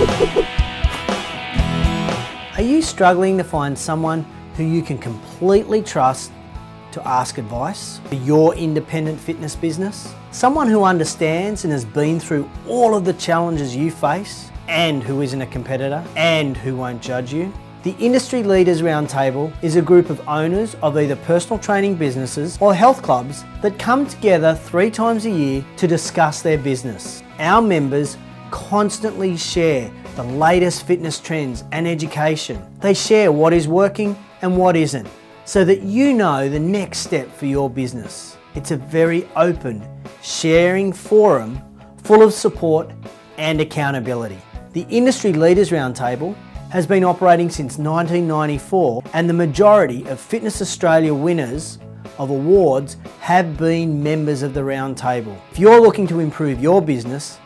Are you struggling to find someone who you can completely trust to ask advice for your independent fitness business? Someone who understands and has been through all of the challenges you face and who isn't a competitor and who won't judge you? The Industry Leaders Roundtable is a group of owners of either personal training businesses or health clubs that come together three times a year to discuss their business. Our members constantly share the latest fitness trends and education. They share what is working and what isn't so that you know the next step for your business. It's a very open, sharing forum full of support and accountability. The Industry Leaders Roundtable has been operating since 1994 and the majority of Fitness Australia winners of awards have been members of the Roundtable. If you're looking to improve your business,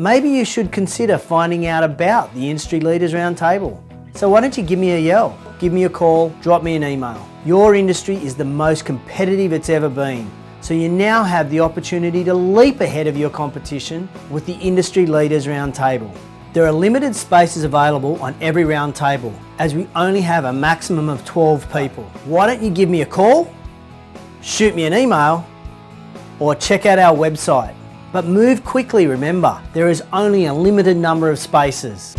maybe you should consider finding out about the Industry Leaders Roundtable. So why don't you give me a yell, give me a call, drop me an email. Your industry is the most competitive it's ever been. So you now have the opportunity to leap ahead of your competition with the Industry Leaders Roundtable. There are limited spaces available on every round table as we only have a maximum of 12 people. Why don't you give me a call, shoot me an email, or check out our website. But move quickly, remember, there is only a limited number of spaces.